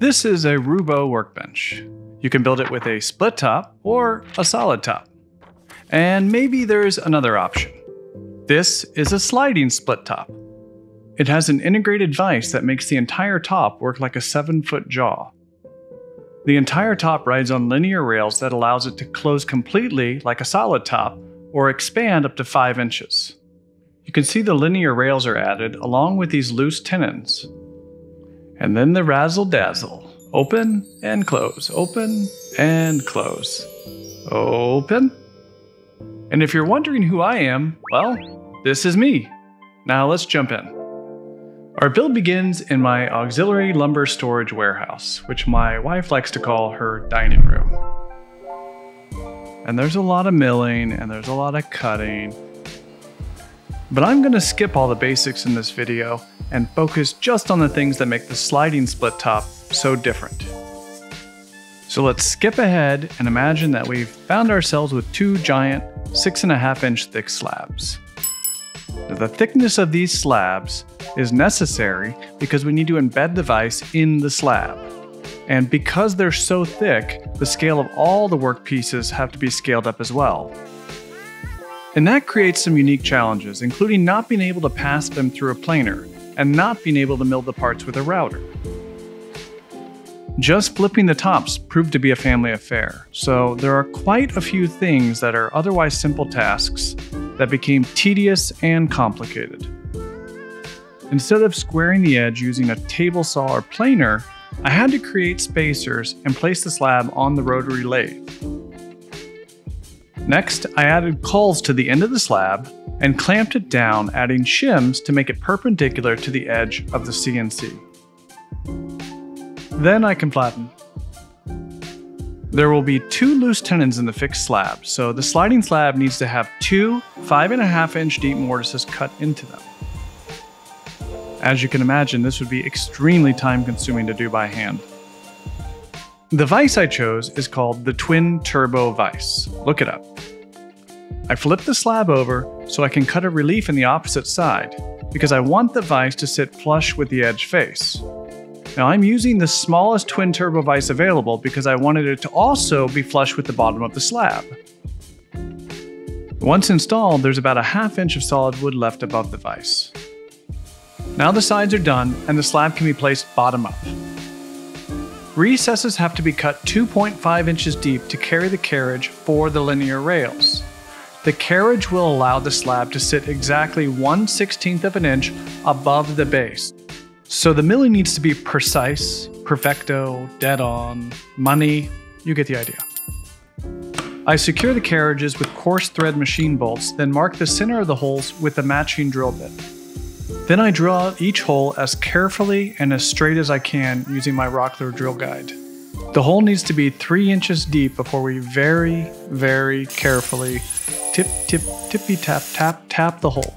This is a Roubo workbench. You can build it with a split top or a solid top. And maybe there's another option. This is a sliding split top. It has an integrated vise that makes the entire top work like a 7 foot jaw. The entire top rides on linear rails that allows it to close completely like a solid top or expand up to 5 inches. You can see the linear rails are added along with these loose tenons. And then the razzle dazzle. Open and close, open and close. Open. And if you're wondering who I am, well, this is me. Now let's jump in. Our build begins in my auxiliary lumber storage warehouse, which my wife likes to call her dining room. And there's a lot of milling and there's a lot of cutting. But I'm going to skip all the basics in this video and focus just on the things that make the sliding split top so different. So let's skip ahead and imagine that we've found ourselves with two giant, six and a half inch thick slabs. Now, the thickness of these slabs is necessary because we need to embed the vise in the slab. And because they're so thick, the scale of all the work pieces have to be scaled up as well. And that creates some unique challenges, including not being able to pass them through a planer and not being able to mill the parts with a router. Just flipping the tops proved to be a family affair, so there are quite a few things that are otherwise simple tasks that became tedious and complicated. Instead of squaring the edge using a table saw or planer, I had to create spacers and place the slab on the rotary lathe. Next, I added cauls to the end of the slab and clamped it down, adding shims to make it perpendicular to the edge of the CNC. Then I can flatten. There will be two loose tenons in the fixed slab, so the sliding slab needs to have two 5.5 inch deep mortises cut into them. As you can imagine, this would be extremely time consuming to do by hand. The vise I chose is called the Twin Turbo Vise. Look it up. I flip the slab over so I can cut a relief in the opposite side, because I want the vise to sit flush with the edge face. Now I'm using the smallest twin turbo vise available because I wanted it to also be flush with the bottom of the slab. Once installed, there's about a half inch of solid wood left above the vise. Now the sides are done and the slab can be placed bottom up. Recesses have to be cut 2.5 inches deep to carry the carriage for the linear rails. The carriage will allow the slab to sit exactly 1 16th of an inch above the base. So the milling needs to be precise, perfecto, dead on, money, you get the idea. I secure the carriages with coarse thread machine bolts, then mark the center of the holes with a matching drill bit. Then I drill each hole as carefully and as straight as I can using my Rockler drill guide. The hole needs to be 3 inches deep before we very, very carefully tip, tip, tippy tap, tap, tap the hole.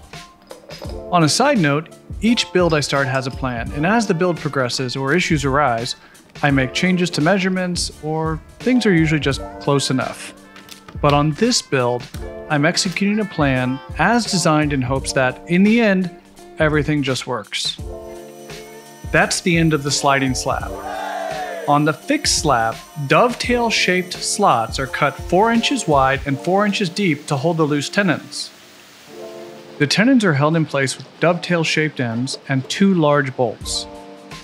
On a side note, each build I start has a plan, and as the build progresses or issues arise, I make changes to measurements or things are usually just close enough. But on this build, I'm executing a plan as designed in hopes that, in the end, everything just works. That's the end of the sliding slab. On the fixed slab, dovetail shaped slots are cut 4 inches wide and 4 inches deep to hold the loose tenons. The tenons are held in place with dovetail shaped ends and two large bolts.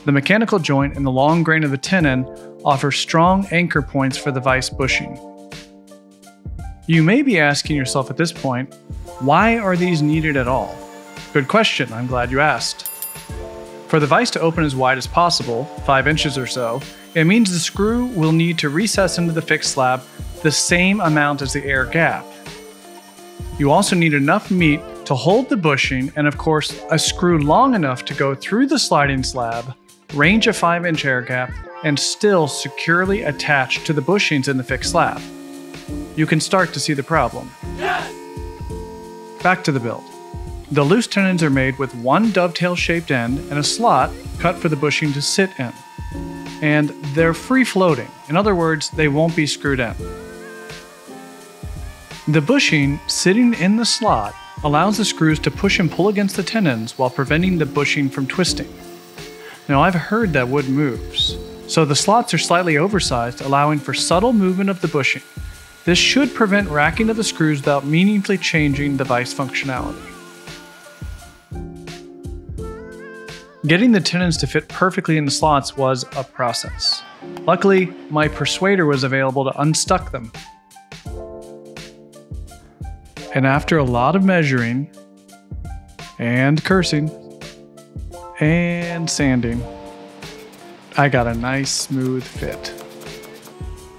The mechanical joint and the long grain of the tenon offer strong anchor points for the vise bushing. You may be asking yourself at this point, why are these needed at all? Good question, I'm glad you asked. For the vise to open as wide as possible, 5 inches or so, it means the screw will need to recess into the fixed slab the same amount as the air gap. You also need enough meat to hold the bushing and of course a screw long enough to go through the sliding slab, range a 5 inch air gap, and still securely attach to the bushings in the fixed slab. You can start to see the problem. Back to the build. The loose tenons are made with one dovetail shaped end and a slot cut for the bushing to sit in. And they're free floating. In other words, they won't be screwed in. The bushing sitting in the slot allows the screws to push and pull against the tenons while preventing the bushing from twisting. Now, I've heard that wood moves, So the slots are slightly oversized, allowing for subtle movement of the bushing. This should prevent racking of the screws without meaningfully changing the vise functionality. Getting the tenons to fit perfectly in the slots was a process. Luckily, my persuader was available to unstuck them. And after a lot of measuring, and cursing, and sanding, I got a nice smooth fit.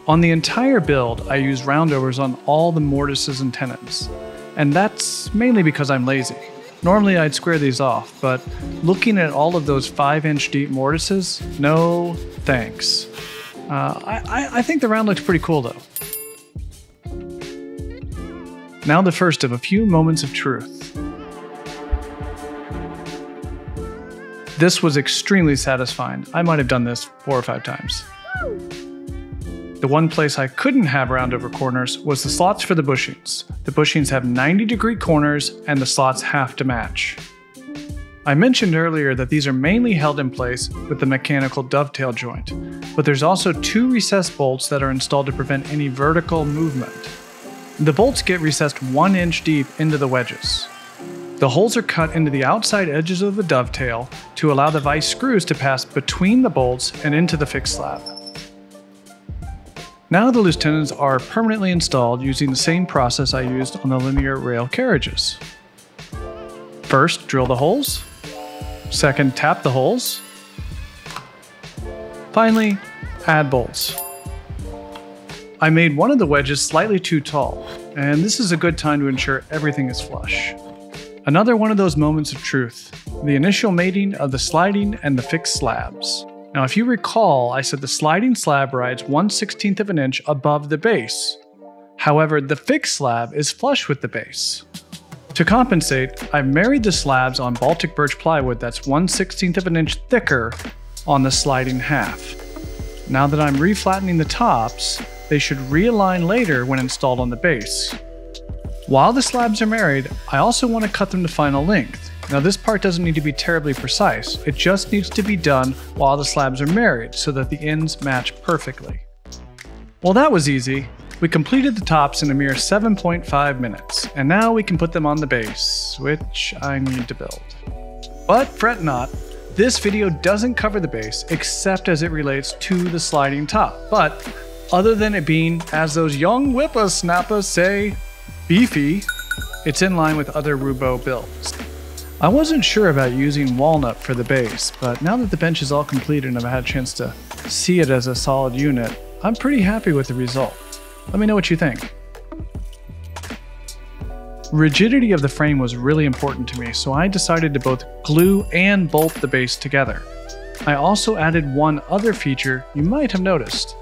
On the entire build, I used roundovers on all the mortises and tenons, and that's mainly because I'm lazy. Normally I'd square these off, but looking at all of those 5 inch deep mortises, no thanks. Uh, I, I think the round looks pretty cool though. Now the first of a few moments of truth. This was extremely satisfying. I might have done this four or five times. The one place I couldn't have roundover corners was the slots for the bushings. The bushings have 90 degree corners and the slots have to match. I mentioned earlier that these are mainly held in place with the mechanical dovetail joint, but there's also two recessed bolts that are installed to prevent any vertical movement. The bolts get recessed 1 inch deep into the wedges. The holes are cut into the outside edges of the dovetail to allow the vise screws to pass between the bolts and into the fixed slab. Now the loose tenons are permanently installed using the same process I used on the linear rail carriages. First, drill the holes. Second, tap the holes. Finally, add bolts. I made one of the wedges slightly too tall, and this is a good time to ensure everything is flush. Another one of those moments of truth, the initial mating of the sliding and the fixed slabs. Now, if you recall, I said the sliding slab rides 1 16th of an inch above the base. However, the fixed slab is flush with the base. To compensate, I've married the slabs on Baltic birch plywood that's 1 16th of an inch thicker on the sliding half. Now that I'm reflattening the tops, they should realign later when installed on the base. While the slabs are married, I also want to cut them to final length. Now this part doesn't need to be terribly precise, it just needs to be done while the slabs are married so that the ends match perfectly. Well that was easy. We completed the tops in a mere 7.5 minutes, and now we can put them on the base, which I need to build. But fret not, this video doesn't cover the base except as it relates to the sliding top, but other than it being, as those young whippersnappers say, beefy, it's in line with other Roubo builds. I wasn't sure about using walnut for the base, but now that the bench is all completed and I've had a chance to see it as a solid unit, I'm pretty happy with the result. Let me know what you think. Rigidity of the frame was really important to me, so I decided to both glue and bolt the base together. I also added one other feature you might have noticed.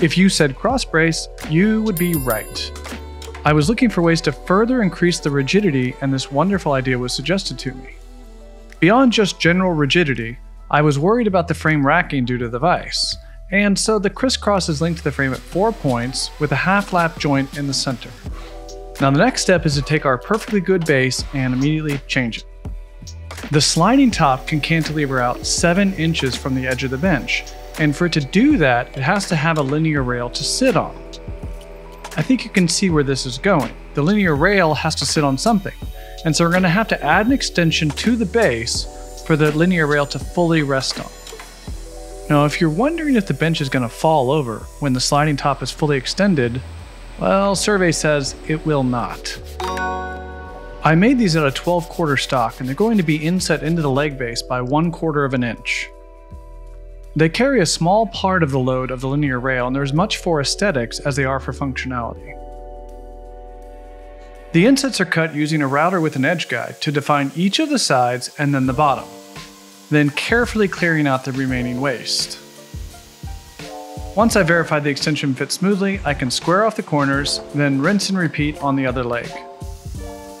If you said cross brace, you would be right. I was looking for ways to further increase the rigidity, and this wonderful idea was suggested to me. Beyond just general rigidity, I was worried about the frame racking due to the vise, and so the crisscross is linked to the frame at four points with a half lap joint in the center. Now the next step is to take our perfectly good base and immediately change it. The sliding top can cantilever out 7 inches from the edge of the bench, and for it to do that, it has to have a linear rail to sit on. I think you can see where this is going. The linear rail has to sit on something, and so we're going to have to add an extension to the base for the linear rail to fully rest on. Now, if you're wondering if the bench is going to fall over when the sliding top is fully extended, well, survey says it will not. I made these out of 12 quarter stock and they're going to be inset into the leg base by 1 quarter of an inch. They carry a small part of the load of the linear rail, and they're as much for aesthetics as they are for functionality. The insets are cut using a router with an edge guide to define each of the sides and then the bottom, then carefully clearing out the remaining waste. Once I verify the extension fits smoothly, I can square off the corners, then rinse and repeat on the other leg.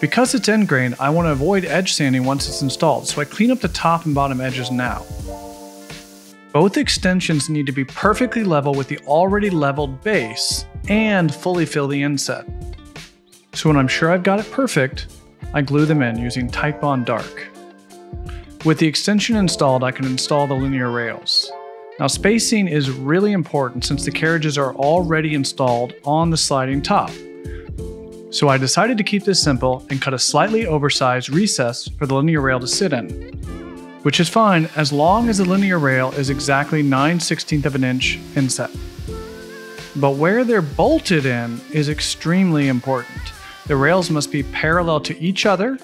Because it's end grain, I want to avoid edge sanding once it's installed, so I clean up the top and bottom edges now. Both extensions need to be perfectly level with the already leveled base and fully fill the inset. So when I'm sure I've got it perfect, I glue them in using Titebond Dark. With the extension installed, I can install the linear rails. Now, spacing is really important since the carriages are already installed on the sliding top. So I decided to keep this simple and cut a slightly oversized recess for the linear rail to sit in, which is fine as long as the linear rail is exactly 9 16th of an inch inset. But where they're bolted in is extremely important. The rails must be parallel to each other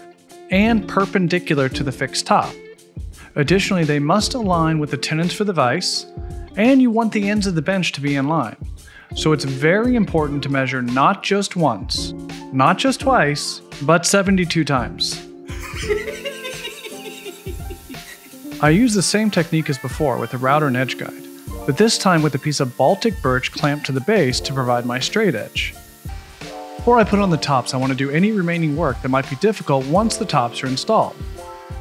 and perpendicular to the fixed top. Additionally, they must align with the tenons for the vise, and you want the ends of the bench to be in line. So it's very important to measure not just once, not just twice, but 72 times. I use the same technique as before with the router and edge guide, but this time with a piece of Baltic birch clamped to the base to provide my straight edge. Before I put on the tops, I want to do any remaining work that might be difficult once the tops are installed.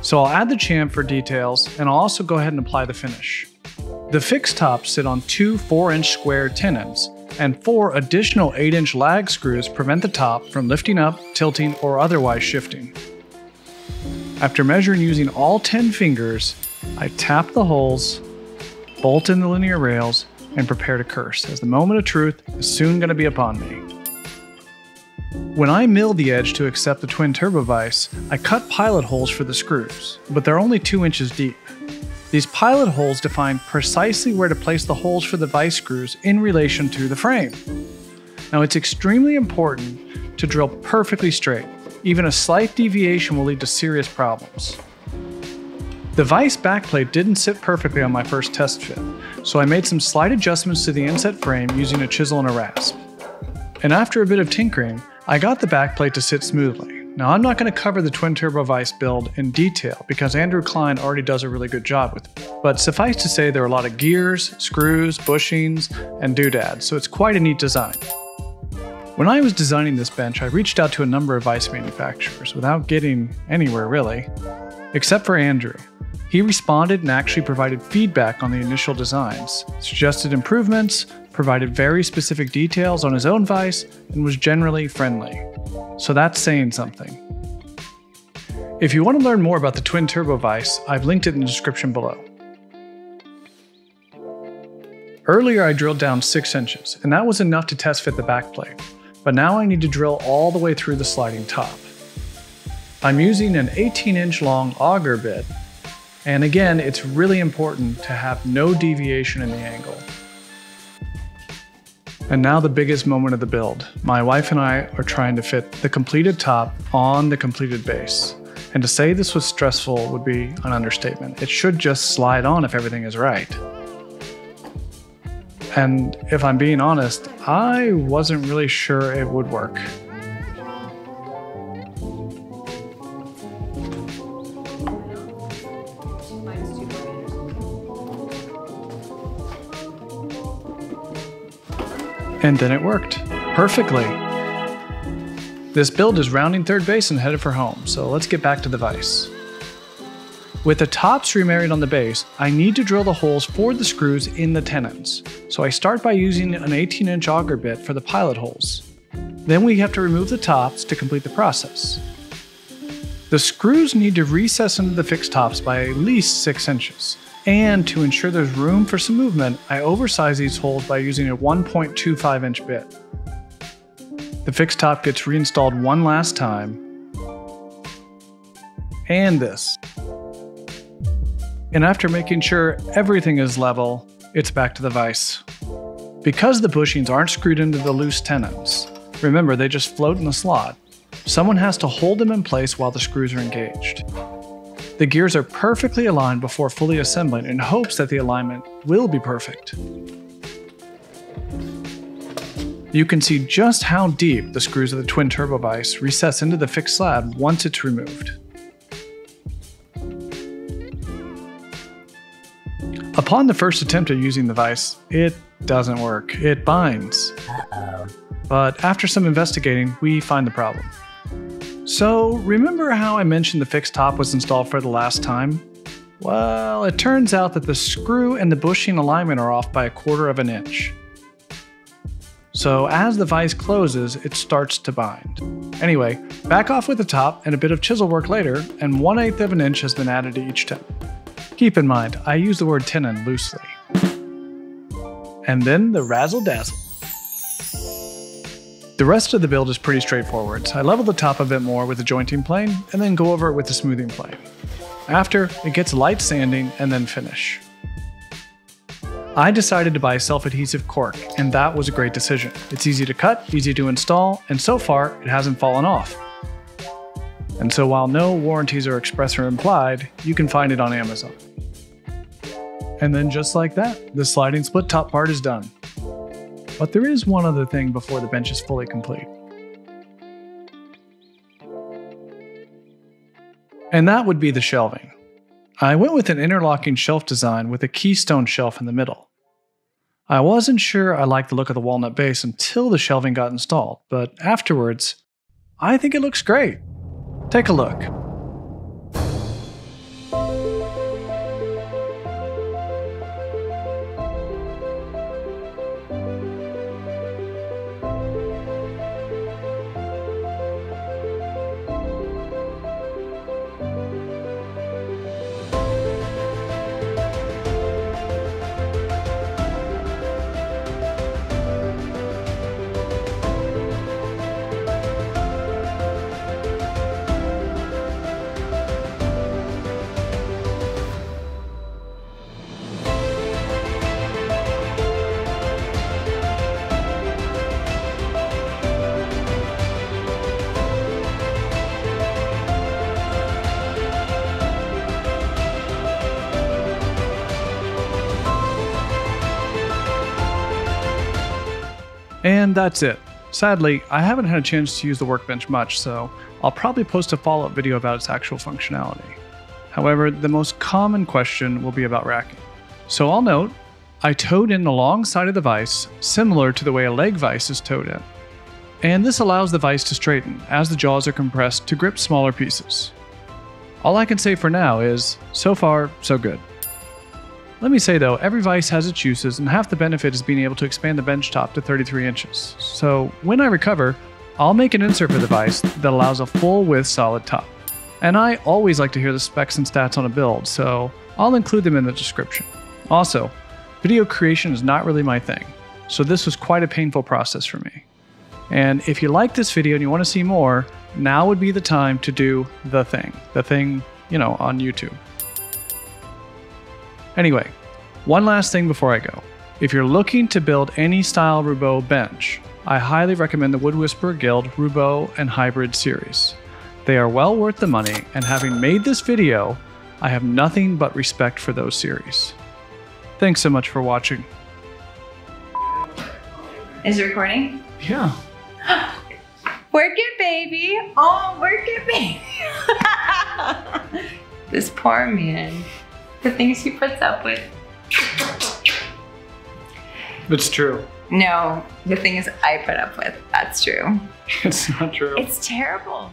So I'll add the chamfer details and I'll also go ahead and apply the finish. The fixed tops sit on two 4 inch square tenons, and four additional 8 inch lag screws prevent the top from lifting up, tilting, or otherwise shifting. After measuring using all 10 fingers, I tap the holes, bolt in the linear rails, and prepare to curse, as the moment of truth is soon going to be upon me. When I mill the edge to accept the twin turbo vise, I cut pilot holes for the screws, but they're only 2 inches deep. These pilot holes define precisely where to place the holes for the vise screws in relation to the frame. Now it's extremely important to drill perfectly straight. Even a slight deviation will lead to serious problems. The Vice backplate didn't sit perfectly on my first test fit, so I made some slight adjustments to the inset frame using a chisel and a rasp. And after a bit of tinkering, I got the backplate to sit smoothly. Now I'm not going to cover the twin turbo vice build in detail because Andrew Klein already does a really good job with it. But suffice to say there are a lot of gears, screws, bushings, and doodads, so it's quite a neat design. When I was designing this bench, I reached out to a number of vice manufacturers without getting anywhere really, except for Andrew. He responded and actually provided feedback on the initial designs, suggested improvements, provided very specific details on his own vise, and was generally friendly. So that's saying something. If you want to learn more about the twin turbo vise, I've linked it in the description below. Earlier I drilled down 6 inches, and that was enough to test fit the backplate, but now I need to drill all the way through the sliding top. I'm using an 18 inch long auger bit and again, it's really important to have no deviation in the angle. And now the biggest moment of the build. My wife and I are trying to fit the completed top on the completed base. And to say this was stressful would be an understatement. It should just slide on if everything is right. And if I'm being honest, I wasn't really sure it would work. And then it worked. Perfectly. This build is rounding third base and headed for home, so let's get back to the vise. With the tops remarried on the base, I need to drill the holes for the screws in the tenons. So I start by using an 18 inch auger bit for the pilot holes. Then we have to remove the tops to complete the process. The screws need to recess into the fixed tops by at least 6 inches. And to ensure there's room for some movement, I oversize these holes by using a 1.25 inch bit. The fixed top gets reinstalled one last time. And this. And after making sure everything is level, it's back to the vise. Because the bushings aren't screwed into the loose tenons, remember they just float in the slot, someone has to hold them in place while the screws are engaged. The gears are perfectly aligned before fully assembling in hopes that the alignment will be perfect. You can see just how deep the screws of the twin turbo vise recess into the fixed slab once it's removed. Upon the first attempt at using the vise, it doesn't work. It binds. But after some investigating, we find the problem. So, remember how I mentioned the fixed top was installed for the last time? Well, it turns out that the screw and the bushing alignment are off by a quarter of an inch. So as the vise closes, it starts to bind. Anyway, back off with the top and a bit of chisel work later, and 1 8 of an inch has been added to each tenon. Keep in mind, I use the word tenon loosely. and then the razzle dazzle. The rest of the build is pretty straightforward. I level the top a bit more with the jointing plane and then go over it with the smoothing plane. After, it gets light sanding and then finish. I decided to buy self-adhesive cork, and that was a great decision. It's easy to cut, easy to install, and so far, it hasn't fallen off. And so while no warranties are express or implied, you can find it on Amazon. And then just like that, the sliding split top part is done. But there is one other thing before the bench is fully complete. And that would be the shelving. I went with an interlocking shelf design with a keystone shelf in the middle. I wasn't sure I liked the look of the walnut base until the shelving got installed, but afterwards, I think it looks great. Take a look. And that's it. Sadly, I haven't had a chance to use the workbench much, so I'll probably post a follow up video about its actual functionality. However, the most common question will be about racking. So I'll note, I toed in the long side of the vise, similar to the way a leg vise is toed in. And this allows the vise to straighten as the jaws are compressed to grip smaller pieces. All I can say for now is, so far, so good. Let me say though, every vise has its uses, and half the benefit is being able to expand the bench top to 33 inches. So when I recover, I'll make an insert for the vise that allows a full width solid top. And I always like to hear the specs and stats on a build, so I'll include them in the description. Also, video creation is not really my thing, so this was quite a painful process for me. And if you like this video and you want to see more, now would be the time to do the thing. The thing, you know, on YouTube. Anyway, one last thing before I go. If you're looking to build any style Roubo bench, I highly recommend the Wood Whisperer Guild Roubo and Hybrid series. They are well worth the money, and having made this video, I have nothing but respect for those series. Thanks so much for watching. Is it recording? Yeah. Work it, baby. Oh, work it, baby. this poor man the things he puts up with. It's true. No, the things I put up with. That's true. It's not true. It's terrible.